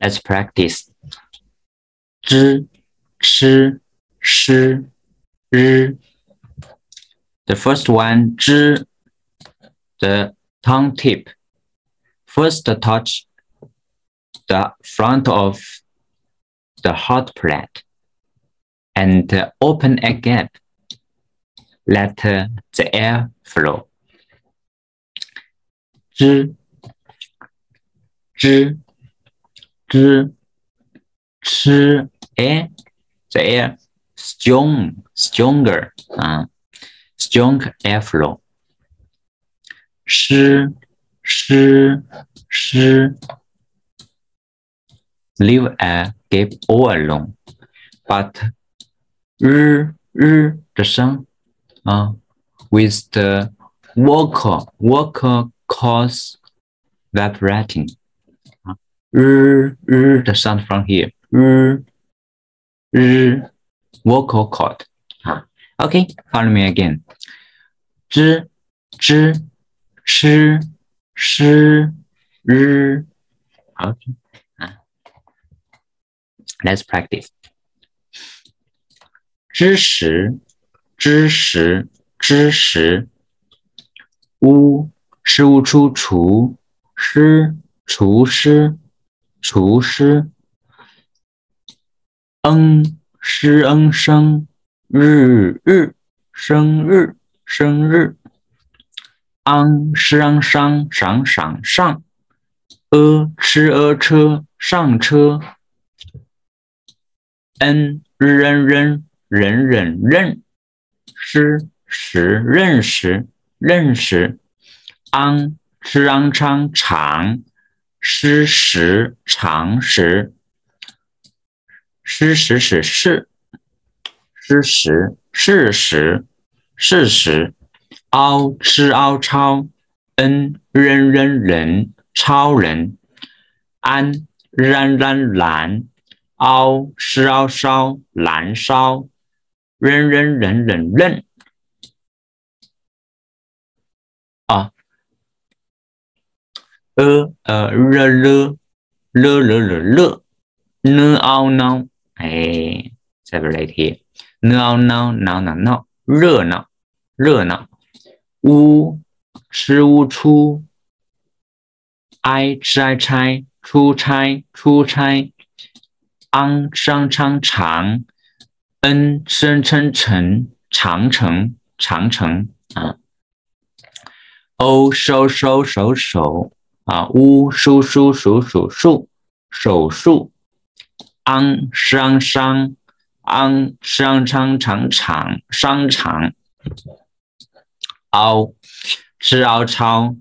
Let's practice. 知、吃、诗、日。The first one, 知, the tongue tip. First touch the front of the hot plate and open a gap. Let the air flow. 知知 知吃诶，这 strong stronger 啊，strong afro 诗诗诗 live a gap all along, but 日日的声啊，with the vocal vocal cords, vibrating。R, r, the sound from here. R, r, vocal cord. Okay, follow me again. 知知吃吃日 Okay. Let's practice. 知识知识知识屋事务处厨师厨师 厨师，n，shen 生日日生日生日，an shang shang 上上上，a ch a 车上车，n r en ren 认认认识识认识认识，an ch ang chang 长。事实、常识、事实是事，失实、事实、事实。o z o 超，n r n 人超人，an r an 燃燃，o sh o 烧燃烧，r n r n。Lrle lle lle lle lle niao nao，哎，再不来题，niao nao nao nao nao，热闹热闹，wu shu 出，i chai chai 出差出差，ang chéng chéng 长城长城，啊，o shou shou 手手。啊，乌叔叔数数数手术，昂商商昂商商长长商场，凹吃凹超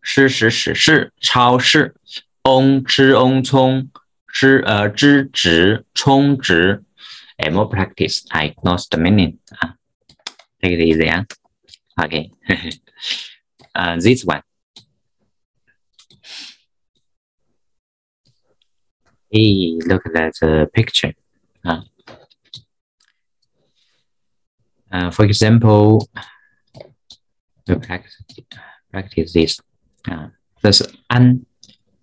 是是是是超市，翁吃翁葱吃呃知直充值。哎，more practice I lost the meaning 啊，take it easy 啊，OK，呃，this one。Hey, look at that picture. Uh, uh, for example, we practice, practice this. Uh, this an,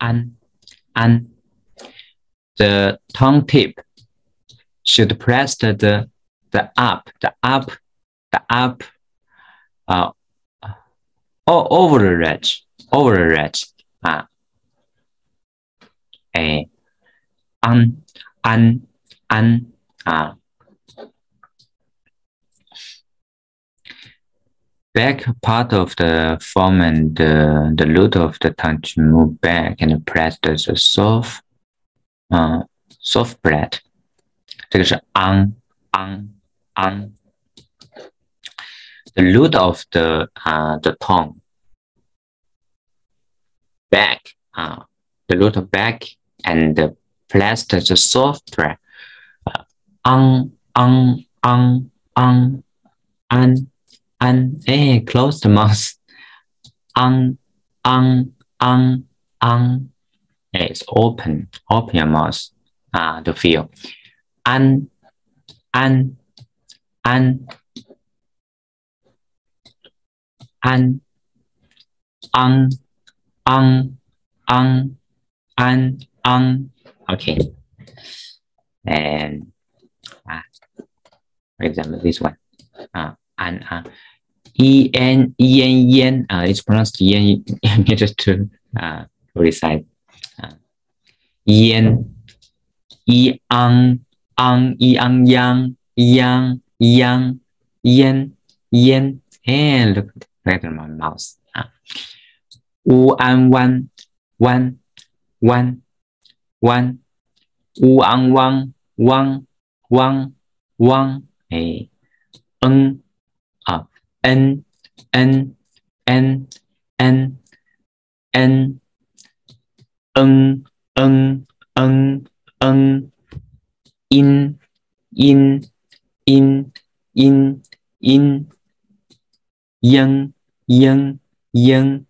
an, an. The tongue tip should press the, the up, the up, the up, uh, over the edge, over the edge. Uh, a an, an, an, uh, back part of the form and the, the root of the tongue to move back and press the, the soft, uh, soft breath. 这个是 on, on, on. The root of the, uh, the tongue. Back, uh, the root of back and the Plus the software on on on on an an a closed mouth on on on on it's open open your mouth uh, to feel an an an an on on on an on Okay. And uh, for example, this one. Uh, and uh, E N E N Yen. Uh, it's pronounced Yen. Just to uh, recite. Uh, yen. E ang ang e ang yang yang yang yen yen. And look right at my mouse. Uh, u an one one one one. U ang wang wang wang wang. Hey. Ng uh, n n n n n ưng ưng ưng ưng in in in in in yang yang yang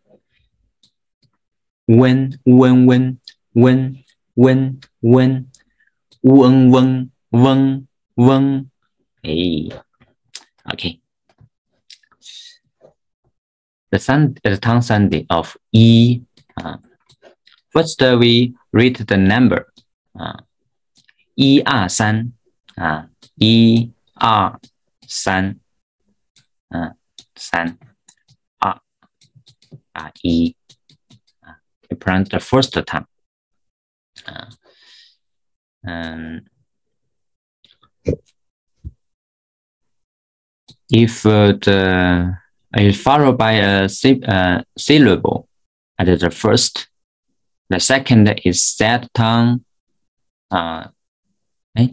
when when when when when when vâng vâng vâng vâng hey okay the sun the tongue Sunday of E. Uh, first, uh, we read the number. Uh, 一二三啊，一二三，嗯，三二啊一啊，we pronounce the first time. Uh, um, if uh, the is followed by a uh, syllable at the first. The second is set tongue, uh, eh?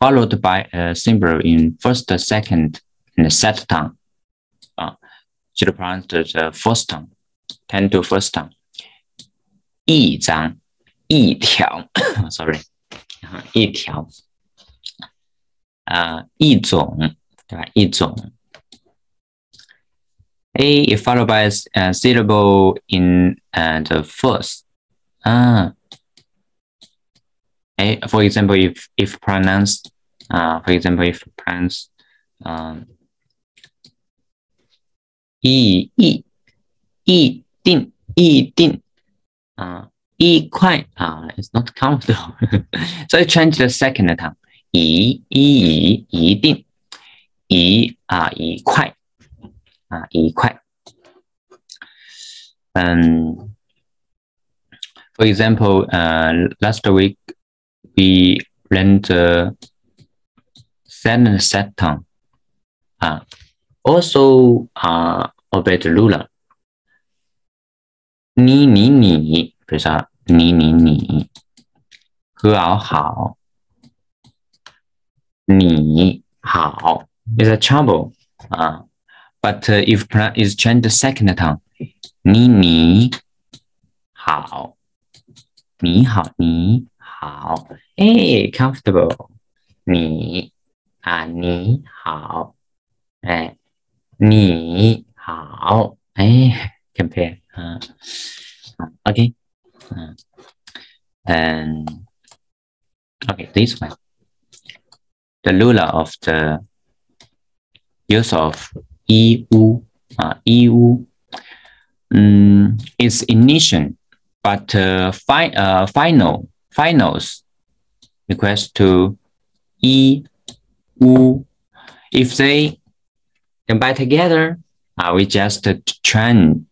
followed by a symbol in first, second, and set tongue. Uh, should pronounce the first tongue, tend to first tongue. 一张，一条，sorry， 一条，啊、呃，一种，对吧？一种。a is followed by a, a syllable in uh, the first. Ah. A, for example, if if pronounced, uh, for example, if pronounced, um, 一一一定一定啊 一块啊 uh, it's not comfortable so I change the second time 一一一定一啊一块啊一块。Um, for example, uh, last week we learned the second set tone. Uh, also uh, about ruler. 你你你，比如说 你你你，和好好，你好，is a trouble 啊。Uh, but uh, if is change the second tone, 你你好，你好你好，哎，comfortable，你啊你好，哎，你好，哎，compare 啊，OK， and okay, this one. The ruler of the use of EU, uh, EU um, mm, is initial, but uh, fi uh, final finals request to EU. If they combine together, uh, we just uh, train.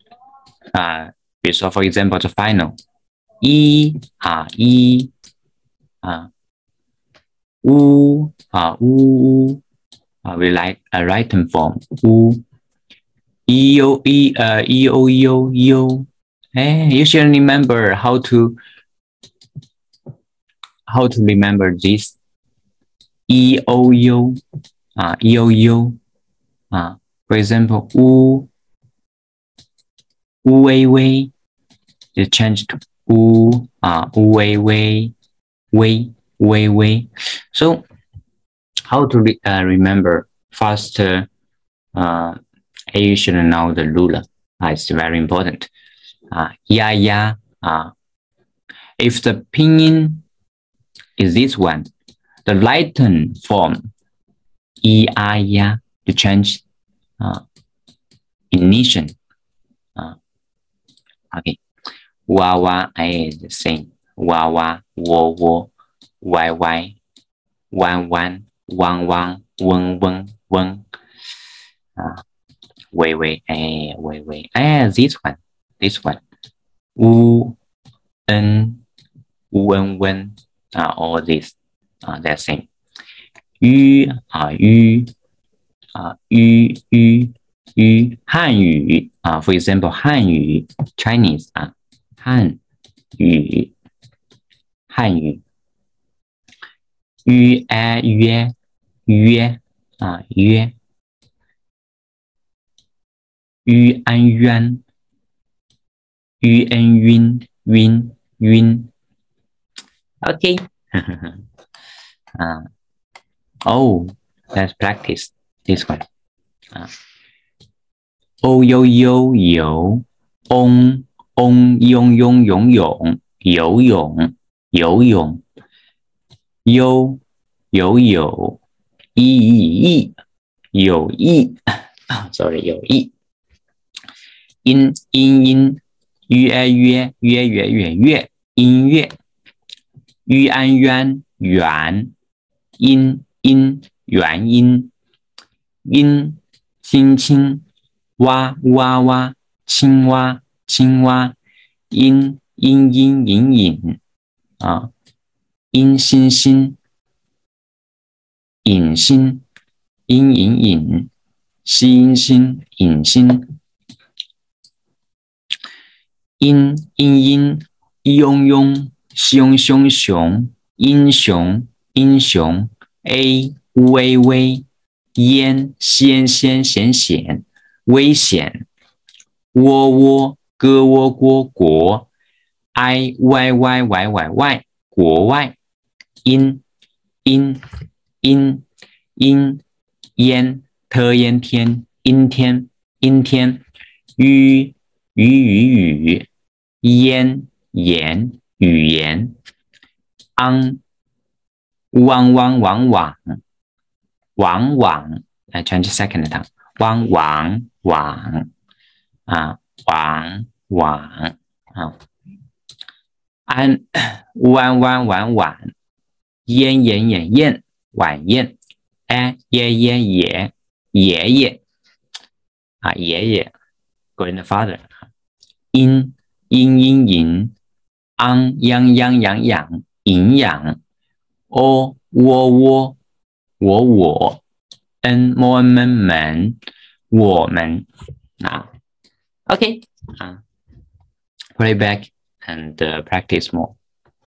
Uh, so for example, the final. E, uh, E, uh, U, uh, U, uh, we like a written form, U. E O E uh E O E O E O. Hey, you should remember how to how to remember this. E O O. Uh, E O E O. Uh, example U U Wei Wei it changed to U uh, Wei Wei Wei Wei Wei so how to uh, remember first uh, you should know the ruler. Uh, it's very important. Uh, yeah, yeah. Uh, if the pinyin is this one, the Latin form, ya, ya, to change uh, initial. Uh, okay Wawa is the same. Wawa, 窝窝，y y，弯弯，汪汪，嗡嗡嗡，啊，微微，哎，微微，哎，this one，this one，乌恩，乌恩温，啊，all this，啊，that same，吁啊吁，啊吁吁吁，汉语啊，for example，汉语，Chinese 啊， 汉语。汉语，约哎约约啊约，约安冤，约恩晕晕晕。OK，啊，Oh, let's practice this one. 啊，O 悠悠游，on on 泳泳泳游泳。游泳，有有有，一一一，有意，sorry，有意，音音音，约约约约约约，音乐，约安渊圆，音音元音，音轻轻，哇哇哇，青蛙青蛙，音音音隐隐。啊，阴星星，隐星，阴隐隐，星星隐星，阴阴阴，庸庸，熊熊熊，英雄英雄，a 微微，烟仙仙险险，危险，窝窝，g u gu gu，i y y y y y，国外，in in in in，y an t an 天，阴天，阴天，y y y y y，言言语言，ang wang wang wang wang wang，哎，全是 second 的堂，wang wang wang，啊。汪汪啊安 弯弯弯弯，燕燕燕燕晚宴，哎爷爷爷爷爷啊爷爷，grandfather，阴阴阴阴，昂央央央央营养，哦窝窝我我，嗯么们们我们啊，OK 啊，play back。and uh, practice more.